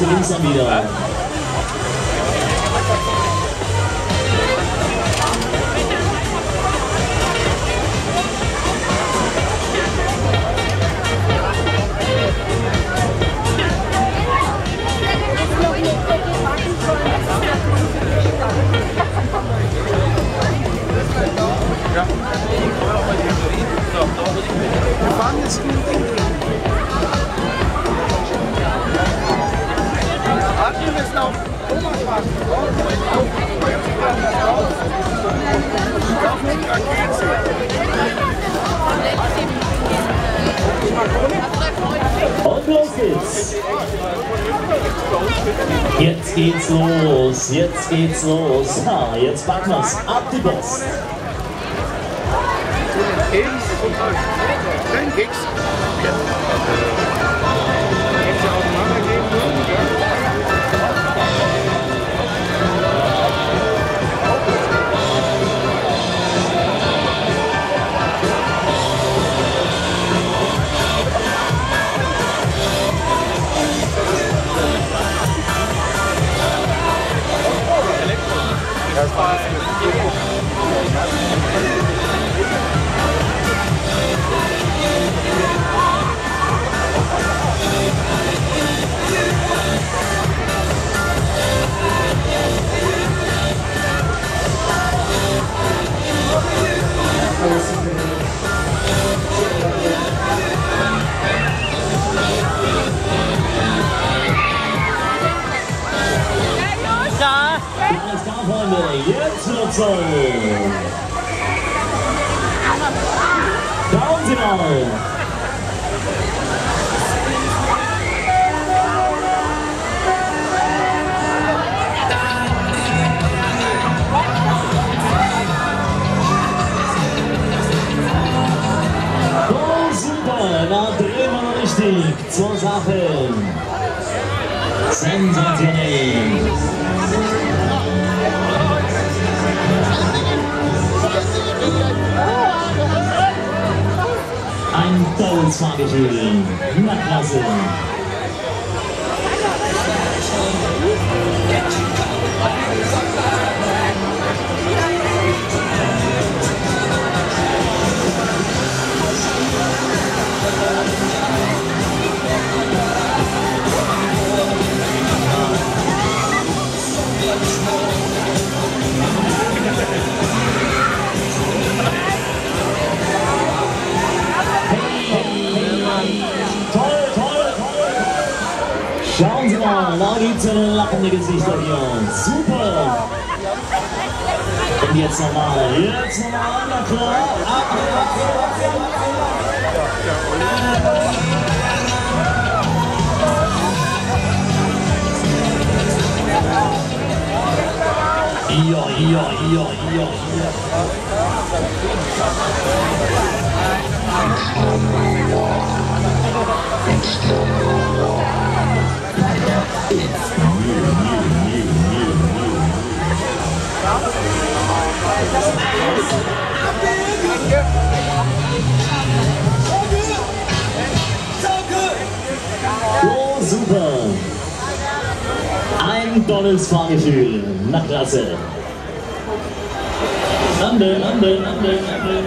dann wieder. Wir fahren jetzt in den Und los geht's. Jetzt geht's los, jetzt geht's los. Ha, jetzt packen wir's. Ab die Post. Kein Air Force. 13er Zoll. Down sie mal. Oh, drehen wir richtig zur Sache. Sensationell. Ein tolles Fahrgefühl. Na klasse. Schauen Sie mal, ja lachende Gesichter hier. Super. Und jetzt nochmal, jetzt nochmal, klar. Ab, Ja, ja, ja, ja, ja. Tolles Fahrgefühl. Na klasse. Ande, ande, ande, ande, ande.